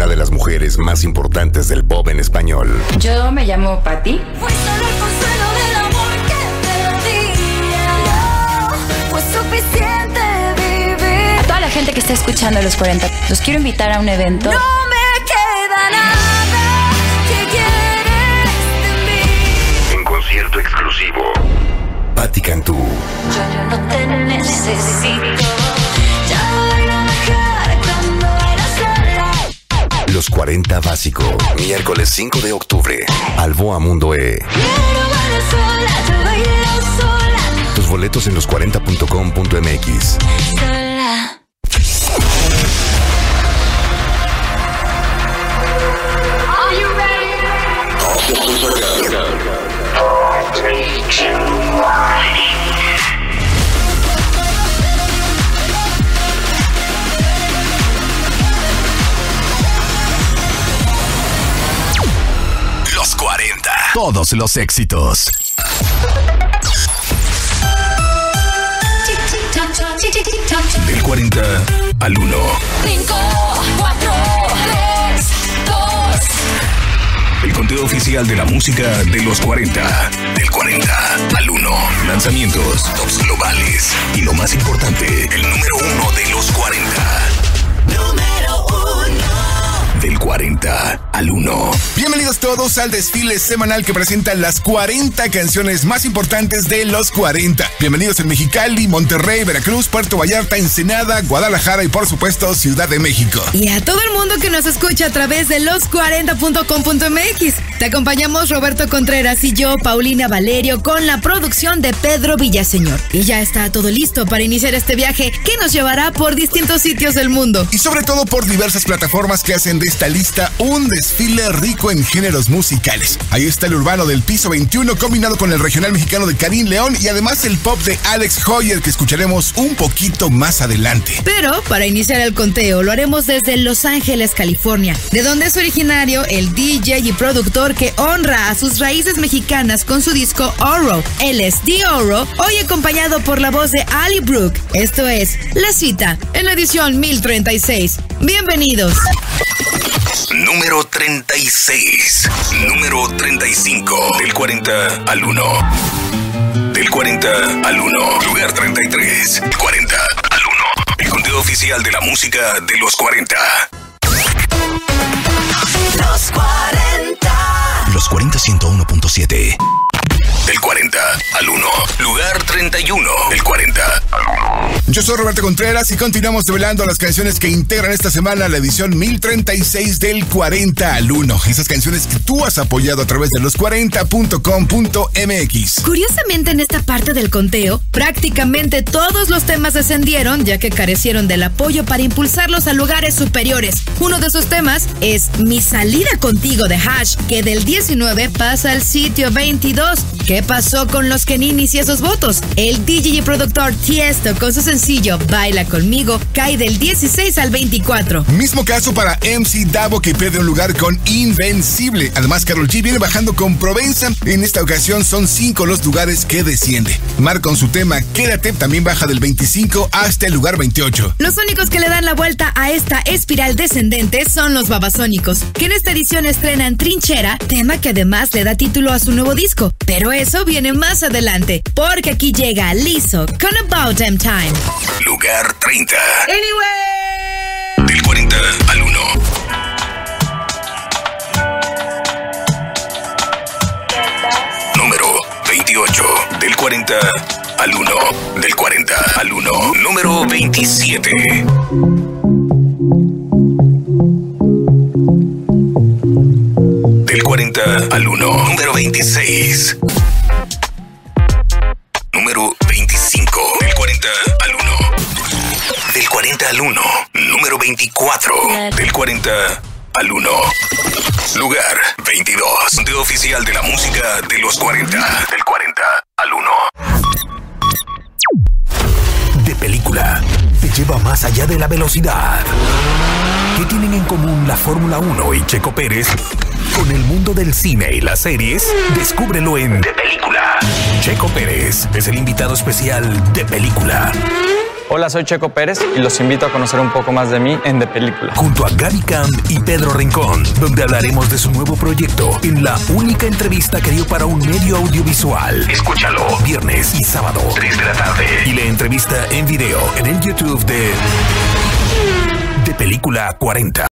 una de las mujeres más importantes del pop en español. Yo me llamo Patty. Fue solo el consuelo del amor que te di. No fue suficiente vivir. A toda la gente que está escuchando los 40, los quiero invitar a un evento. No me queda nada que quieres de mí. En concierto exclusivo. Patti Cantú, Yo no te necesito. Los 40 Básico. Miércoles 5 de octubre. Alboa Mundo E. Sola, yo bailo sola. Tus boletos en los40.com.mx. Sola. Todos los éxitos. Del 40 al 1. 5, 4, 3, 2. El conteo oficial de la música de los 40. Del 40 al 1. Lanzamientos, tops globales. Y lo más importante, el número 1 de los 40. Al 1. Bienvenidos todos al desfile semanal que presenta las 40 canciones más importantes de los 40. Bienvenidos en Mexicali, Monterrey, Veracruz, Puerto Vallarta, Ensenada, Guadalajara y por supuesto Ciudad de México. Y a todo el mundo que nos escucha a través de los40.com.mx. Te acompañamos Roberto Contreras y yo, Paulina Valerio, con la producción de Pedro Villaseñor. Y ya está todo listo para iniciar este viaje que nos llevará por distintos sitios del mundo. Y sobre todo por diversas plataformas que hacen de esta lista un desfile rico en géneros musicales. Ahí está el urbano del piso 21 combinado con el regional mexicano de Karim León y además el pop de Alex Hoyer que escucharemos un poquito más adelante. Pero para iniciar el conteo lo haremos desde Los Ángeles, California, de donde es originario el DJ y productor que honra a sus raíces mexicanas con su disco Oro. Él es The Oro, hoy acompañado por la voz de Ali Brook. Esto es La Cita, en la edición 1036. Bienvenidos. Número 36. Número 35. Del 40 al 1. Del 40 al 1. Lugar 33. Del 40 al 1. El conteo oficial de la música de los 40. Los 40. Los 40 101.7. Del 40 al 1. Lugar 31. Del 40 al 1. Yo soy Roberto Contreras y continuamos develando las canciones que integran esta semana la edición 1036 del 40 al 1. Esas canciones que tú has apoyado a través de los 40.com.mx. Curiosamente en esta parte del conteo, prácticamente todos los temas descendieron ya que carecieron del apoyo para impulsarlos a lugares superiores. Uno de esos temas es Mi salida contigo de Hash, que del 19 pasa al sitio 22. ¿Qué pasó con los Keninis y esos votos? El DJ y productor Con su sencillo Baila conmigo cae del 16 al 24. Mismo caso para MC Davo que pierde un lugar con Invencible. Además, Carol G viene bajando con Provenza. En esta ocasión son cinco los lugares que desciende. Mar con su tema Quédate también baja del 25 hasta el lugar 28. Los únicos que le dan la vuelta a esta espiral descendente son los babasónicos, que en esta edición estrenan Trinchera, tema que además le da título a su nuevo disco. Pero eso viene más adelante, porque aquí llega Lizzo con About Damn Time. Lugar 30. Del 28. Del 40 al 1. Del 40 al 1. Número 27. Del 40 al 1. Número 26. Número 25. Del 40 al 1. Del 40 al 1. Número 24. Del 40 al 1. Lugar 22. Conteo oficial de la música de los 40. Del 40 lleva más allá de la velocidad. ¿Qué tienen en común la Fórmula 1 y Checo Pérez? Con el mundo del cine y las series, descúbrelo en De Película. Checo Pérez es el invitado especial de Película. Hola, soy Checo Pérez y los invito a conocer un poco más de mí en De Película. Junto a Gaby Cam y Pedro Rincón, donde hablaremos de su nuevo proyecto en la única entrevista que dio para un medio audiovisual. Escúchalo viernes y sábado, 3 de la tarde. Y la entrevista en video en el YouTube de De Película 40.